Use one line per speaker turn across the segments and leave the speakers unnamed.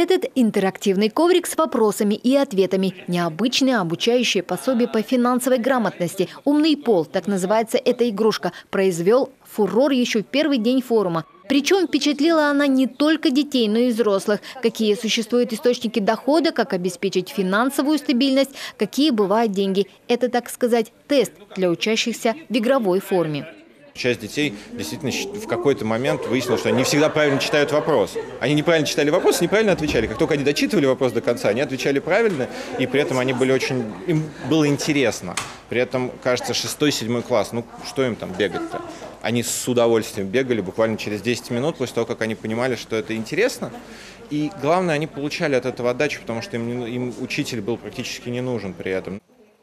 Этот интерактивный коврик с вопросами и ответами. Необычное обучающее пособие по финансовой грамотности. «Умный пол», так называется эта игрушка, произвел фурор еще в первый день форума. Причем впечатлила она не только детей, но и взрослых. Какие существуют источники дохода, как обеспечить финансовую стабильность, какие бывают деньги. Это, так сказать, тест для учащихся в игровой форме
часть детей действительно в какой-то момент выяснилось, что они не всегда правильно читают вопрос. Они неправильно читали вопрос, неправильно отвечали. Как только они дочитывали вопрос до конца, они отвечали правильно, и при этом они были очень... Им было интересно. При этом, кажется, шестой, седьмой класс, ну что им там бегать-то? Они с удовольствием бегали буквально через 10 минут после того, как они понимали, что это интересно. И главное, они получали от этого отдачу, потому что им, им учитель был практически не нужен при этом.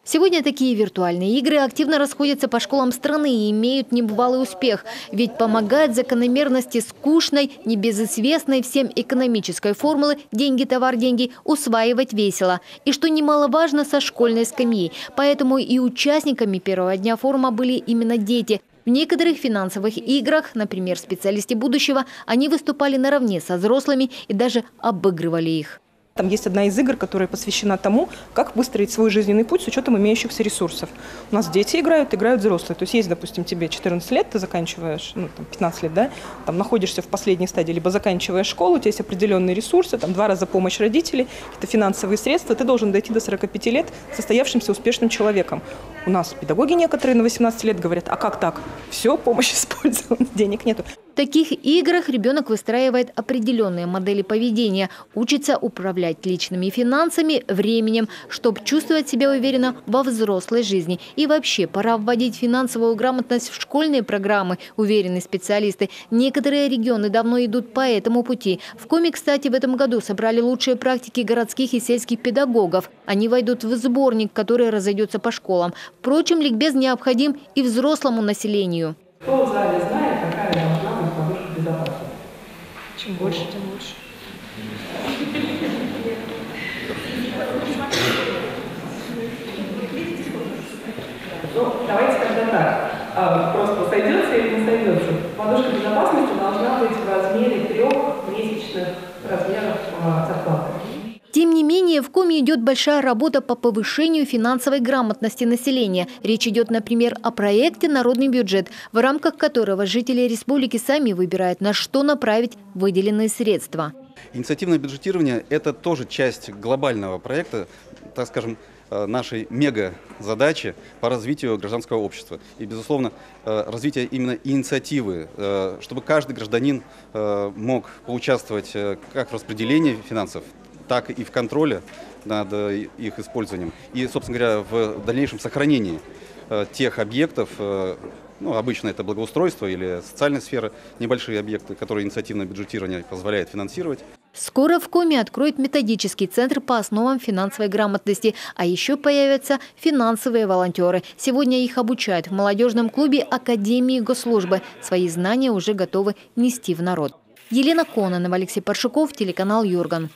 Сегодня такие виртуальные игры активно расходятся по школам страны и имеют небывалый успех, ведь помогают закономерности скучной, небезызвестной всем экономической формулы «деньги, товар, деньги» усваивать весело. И что немаловажно, со школьной скамьи. Поэтому и участниками первого дня форума были именно дети. В некоторых финансовых играх, например, специалисты будущего, они выступали наравне со взрослыми и даже обыгрывали их.
Там есть одна из игр, которая посвящена тому, как выстроить свой жизненный путь с учетом имеющихся ресурсов. У нас дети играют, играют взрослые. То есть есть, допустим, тебе 14 лет, ты заканчиваешь, ну, там, 15 лет, да, там находишься в последней стадии, либо заканчиваешь школу, у тебя есть определенные ресурсы, там два раза помощь родителей, это финансовые средства, ты должен дойти до 45 лет состоявшимся успешным человеком. У нас педагоги некоторые на 18 лет говорят, а как так? Все, помощь использована, денег нету.
В таких играх ребенок выстраивает определенные модели поведения, учится управлять личными финансами, временем, чтобы чувствовать себя уверенно во взрослой жизни. И вообще, пора вводить финансовую грамотность в школьные программы, уверены специалисты. Некоторые регионы давно идут по этому пути. В Коми, кстати, в этом году собрали лучшие практики городских и сельских педагогов. Они войдут в сборник, который разойдется по школам. Впрочем, ликбез необходим и взрослому населению.
Кто в зале
Чем больше, тем лучше.
Ну, давайте тогда так. А, просто сойдется или не сойдется.
Менее, в Коме идет большая работа по повышению финансовой грамотности населения. Речь идет, например, о проекте «Народный бюджет», в рамках которого жители республики сами выбирают, на что направить выделенные средства.
Инициативное бюджетирование – это тоже часть глобального проекта, так скажем, э, нашей мега-задачи по развитию гражданского общества. И, безусловно, э, развитие именно инициативы, э, чтобы каждый гражданин мог поучаствовать как в распределении финансов, так и в контроле над э, их использованием. И, собственно говоря, в дальнейшем сохранении э, тех объектов, э, ну, обычно это благоустройство или социальная сфера, небольшие объекты, которые инициативное бюджетирование позволяет финансировать.
Скоро в Коме откроют методический центр по основам финансовой грамотности, а еще появятся финансовые волонтеры. Сегодня их обучают в молодежном клубе Академии госслужбы. Свои знания уже готовы нести в народ. Елена Кононова, Алексей Паршуков, телеканал «Юрган».